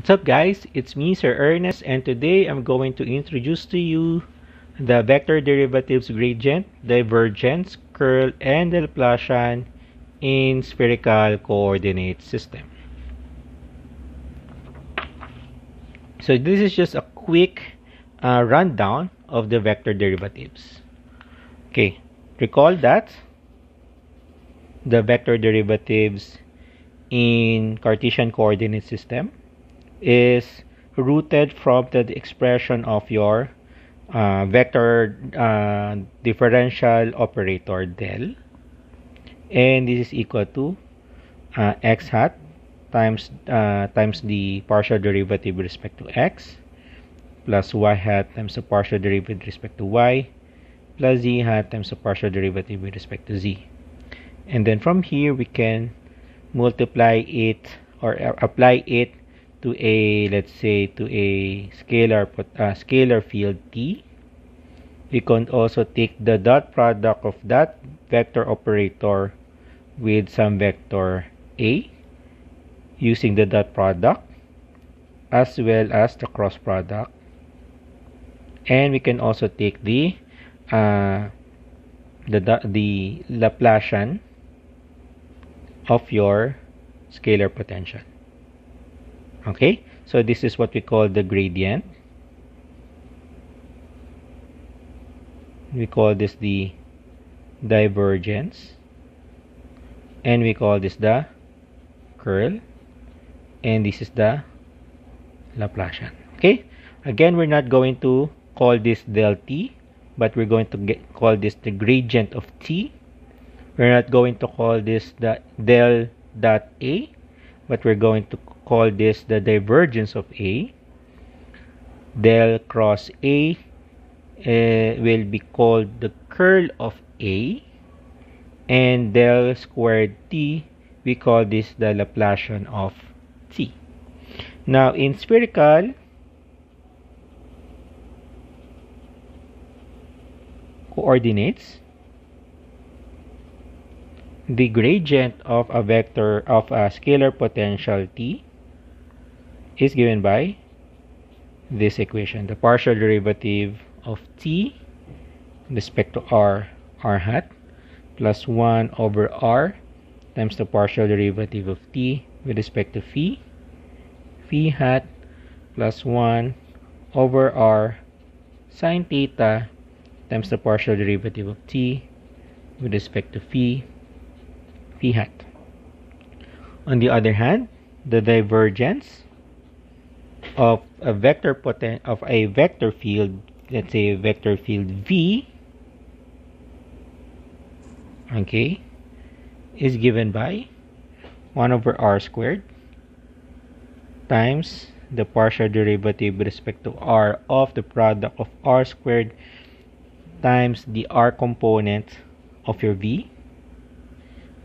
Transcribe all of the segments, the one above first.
What's up guys? It's me Sir Ernest and today I'm going to introduce to you the vector derivatives gradient, divergence, curl, and Laplacian in spherical coordinate system. So this is just a quick uh, rundown of the vector derivatives. Okay, recall that the vector derivatives in Cartesian coordinate system is rooted from the expression of your uh, vector uh, differential operator del. And this is equal to uh, x hat times uh, times the partial derivative with respect to x plus y hat times the partial derivative with respect to y plus z hat times the partial derivative with respect to z. And then from here we can multiply it or uh, apply it to a let's say to a scalar uh, scalar field t. We can also take the dot product of that vector operator with some vector a using the dot product as well as the cross product. And we can also take the uh, the the Laplacian of your scalar potential okay? So this is what we call the gradient. We call this the divergence. And we call this the curl. And this is the Laplacian. Okay? Again we're not going to call this del t but we're going to get, call this the gradient of t. We're not going to call this the del dot a but we're going to call this the divergence of A. Del cross A uh, will be called the curl of A. And del squared T, we call this the Laplacian of T. Now, in spherical, coordinates, the gradient of a vector of a scalar potential T is given by this equation. The partial derivative of t with respect to r, r hat, plus 1 over r times the partial derivative of t with respect to phi, phi hat, plus 1 over r sine theta times the partial derivative of t with respect to phi, phi hat. On the other hand, the divergence of a vector poten of a vector field let's say vector field v okay is given by 1 over r squared times the partial derivative with respect to r of the product of r squared times the r component of your v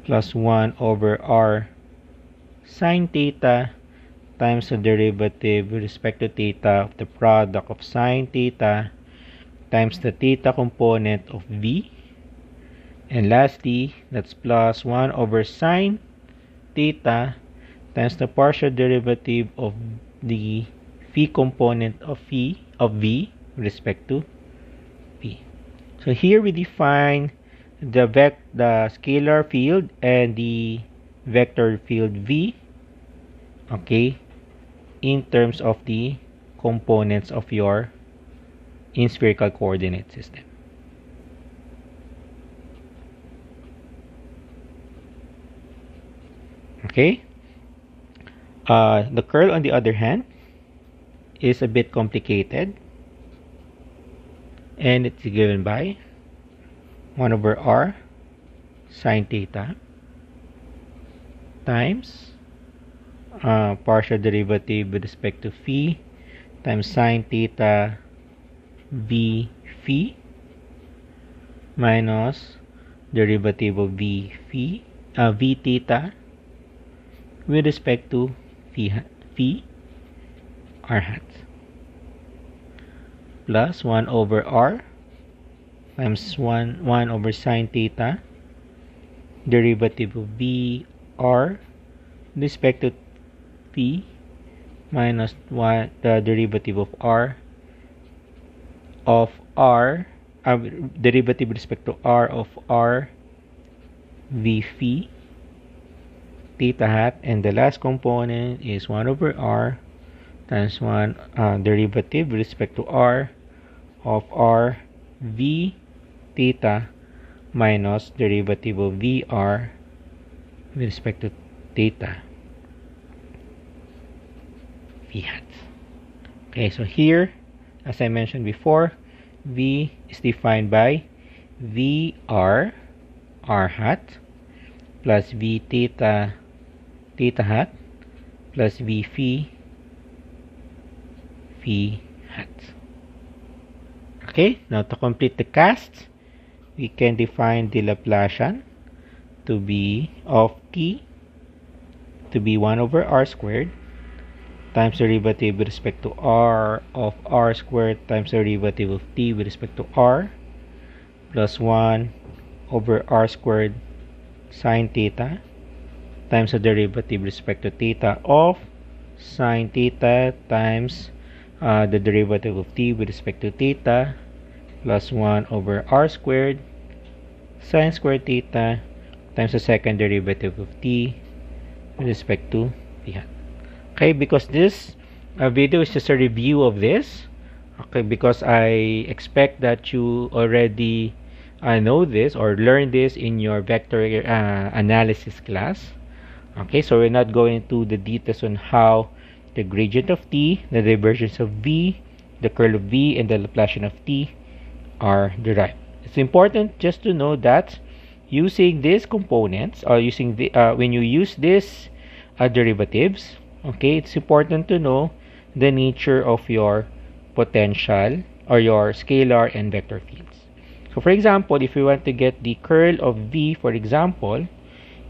plus 1 over r sine theta times the derivative with respect to theta of the product of sine theta times the theta component of v. And lastly, that's plus 1 over sine theta times the partial derivative of the phi component of phi of v with respect to v. So here we define the vec the scalar field and the vector field v okay in terms of the components of your in spherical coordinate system. Okay. Uh, the curl, on the other hand, is a bit complicated. And it's given by 1 over r sine theta times uh, partial derivative with respect to phi times sine theta v phi minus derivative of v phi uh, v theta with respect to phi, phi r hat plus 1 over r times 1 1 over sine theta derivative of v r with respect to p minus 1 the derivative of r of r uh, derivative with respect to r of r v phi theta hat and the last component is 1 over r times 1 uh, derivative with respect to r of r v theta minus derivative of vr with respect to theta v hat okay so here as I mentioned before v is defined by vr r hat plus v theta theta hat plus v phi phi hat. Okay, now to complete the cast, we can define the Laplacian to be of t to be 1 over r squared times the derivative with respect to r of r squared times the derivative of t with respect to r plus 1 over r squared sine theta times the derivative with respect to theta of sine theta times uh, the derivative of t with respect to theta plus 1 over r squared sine squared theta times the second derivative of t with respect to theta. Okay, because this uh, video is just a review of this. Okay, because I expect that you already uh, know this or learn this in your vector uh, analysis class okay so we're not going into the details on how the gradient of t the divergence of v the curl of v and the laplacian of t are derived it's important just to know that using these components or using the uh, when you use these uh, derivatives okay it's important to know the nature of your potential or your scalar and vector fields so for example if we want to get the curl of v for example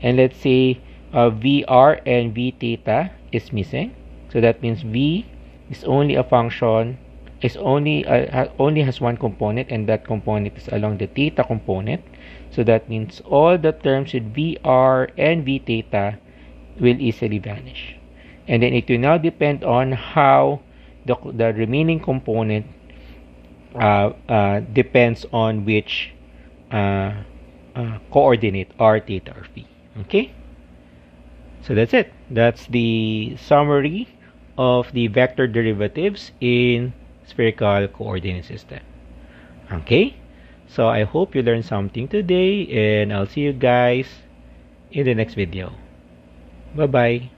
and let's say uh, VR and V theta is missing. So that means V is only a function is only uh, only has one component and that component is along the theta component. So that means all the terms with VR and V theta will easily vanish. And then it will now depend on how the, the remaining component uh, uh, depends on which uh, uh, coordinate r theta or phi. Okay? So that's it. That's the summary of the vector derivatives in spherical coordinate system. Okay? So I hope you learned something today and I'll see you guys in the next video. Bye-bye.